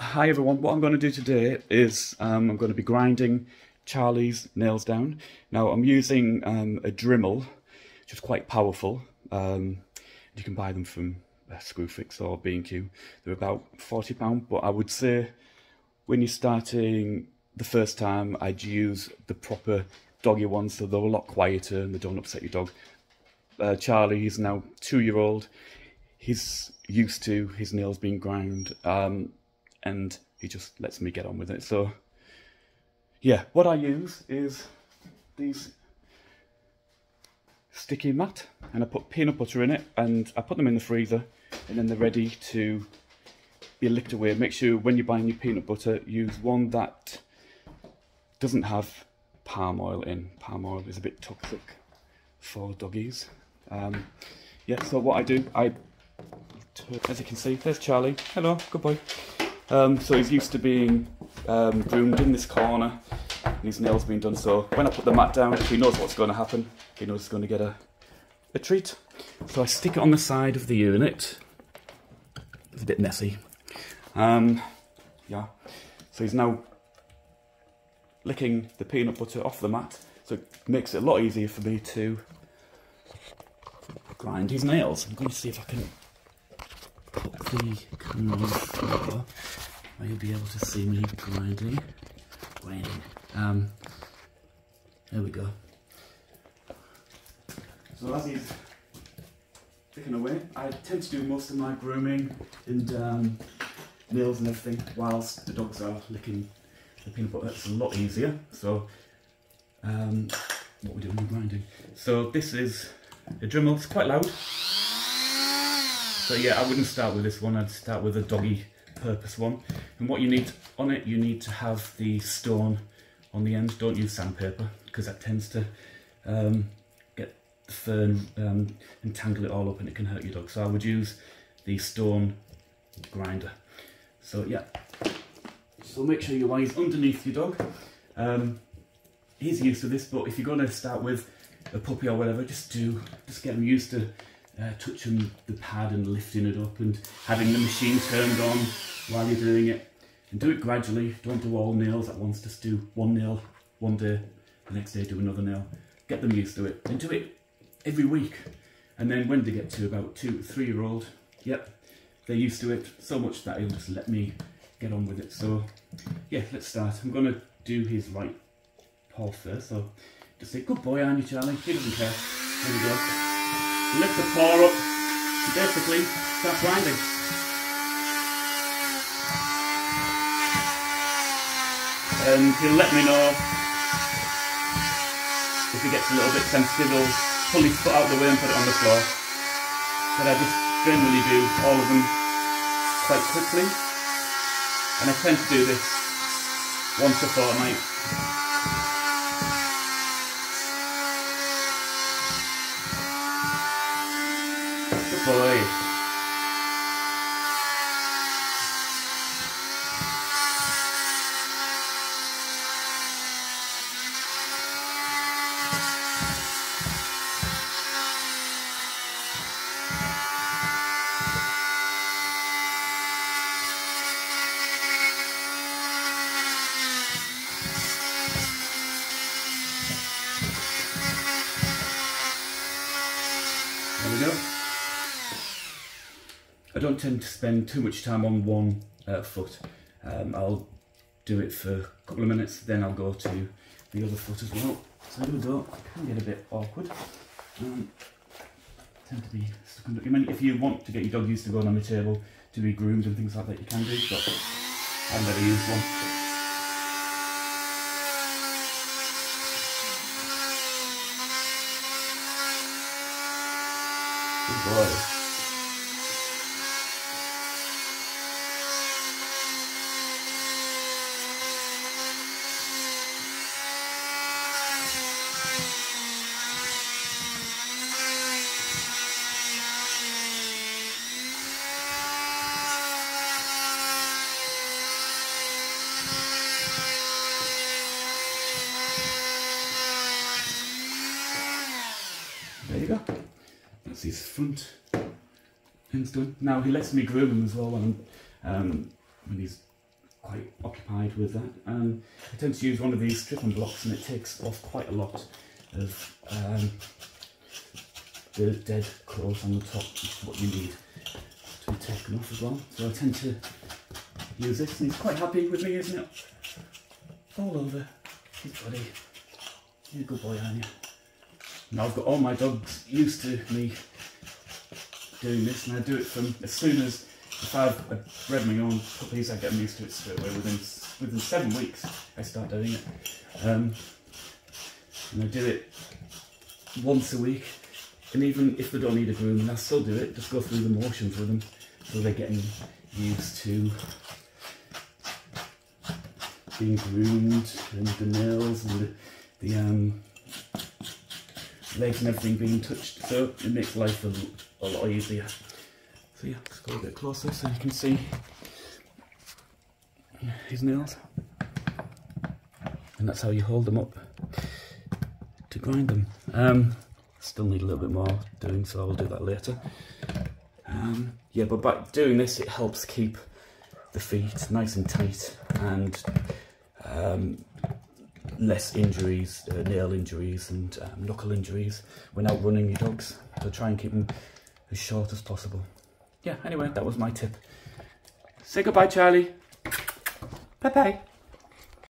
Hi everyone, what I'm going to do today is um, I'm going to be grinding Charlie's nails down. Now I'm using um, a Dremel, which is quite powerful. Um, you can buy them from uh, Screwfix or B&Q. They're about £40, but I would say when you're starting the first time, I'd use the proper doggy ones, so they're a lot quieter and they don't upset your dog. Uh, Charlie, he's now two-year-old. He's used to his nails being ground. Um, and he just lets me get on with it. So yeah, what I use is these licky mat and I put peanut butter in it and I put them in the freezer and then they're ready to be licked away. Make sure when you're buying your peanut butter, use one that doesn't have palm oil in. Palm oil is a bit toxic for doggies. Um, yeah, so what I do, I, as you can see, there's Charlie. Hello, good boy. Um, so he's used to being um, groomed in this corner and his nails being done. So when I put the mat down, he knows what's going to happen. He knows he's going to get a, a treat. So I stick it on the side of the unit. It's a bit messy. Um, yeah. So he's now licking the peanut butter off the mat. So it makes it a lot easier for me to grind his nails. I'm going to see if I can put the camera you'll be able to see me grinding. Grinding. Um, there we go. So as he's picking away, I tend to do most of my grooming and um, nails and everything whilst the dogs are licking the peanut butter. It's a lot easier. So um, what we're doing, we're grinding. So this is a Dremel. It's quite loud. So yeah, I wouldn't start with this one, I'd start with a doggy purpose one. And what you need on it, you need to have the stone on the end. Don't use sandpaper, because that tends to um, get the fern um, and tangle it all up and it can hurt your dog. So I would use the stone grinder. So yeah, so make sure your wire is underneath your dog. Um, he's used to this, but if you're going to start with a puppy or whatever, just do, just get them used to uh, touching the pad and lifting it up and having the machine turned on while you're doing it. And do it gradually, don't do all nails at once, just do one nail one day, the next day do another nail. Get them used to it and do it every week. And then when they get to about two, three year old, yep, they're used to it so much that he'll just let me get on with it. So yeah, let's start. I'm gonna do his right paw first. So just say, good boy, aren't you, Charlie? He doesn't care. There we go lift the paw up, basically start grinding. And he'll let me know if he gets a little bit sensitive, he'll pull his foot out the way and put it on the floor. But I just generally do all of them quite quickly. And I tend to do this once a fortnight. Boy. There we go. I don't tend to spend too much time on one uh, foot. Um, I'll do it for a couple of minutes, then I'll go to the other foot as well. So here we go. It can get a bit awkward. Um, tend to be stuck. I mean, if you want to get your dog used to going on the table to be groomed and things like that, you can do. But I've never used one. Good boy. you go. That's his front ends done. Now he lets me groom him as well when, um, when he's quite occupied with that. Um, I tend to use one of these stripping blocks and it takes off quite a lot of um, the dead claws on the top, which is what you need to be taken off as well. So I tend to use this and he's quite happy with me, isn't it? All over his body. You're a good boy, aren't you? Now I've got all my dogs used to me doing this. And I do it from as soon as if I've bred my own puppies I get them used to it straight away. Within within seven weeks I start doing it. Um, and I do it once a week. And even if they don't need a grooming I still do it. Just go through the motions with them. So they're getting used to being groomed and the nails and the, the um, legs and everything being touched so it makes life a, a lot easier. So yeah, let's go a bit closer so you can see his nails. And that's how you hold them up to grind them. Um, still need a little bit more doing so I'll do that later. Um, yeah, but by doing this it helps keep the feet nice and tight and um, less injuries, uh, nail injuries and um, knuckle injuries when out running your dogs. So try and keep them as short as possible. Yeah, anyway, that was my tip. Say goodbye, Charlie. Bye-bye.